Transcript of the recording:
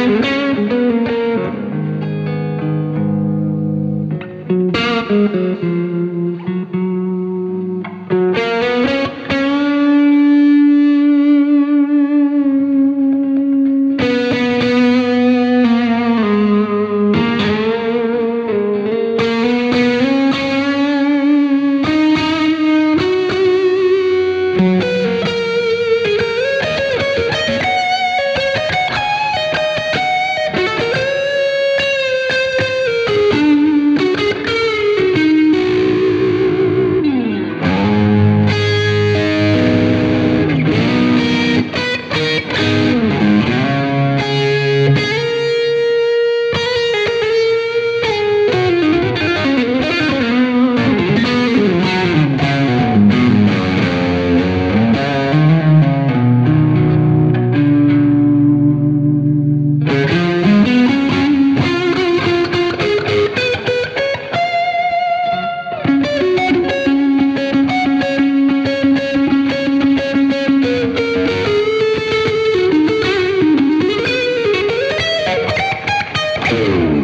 Thank you. Two.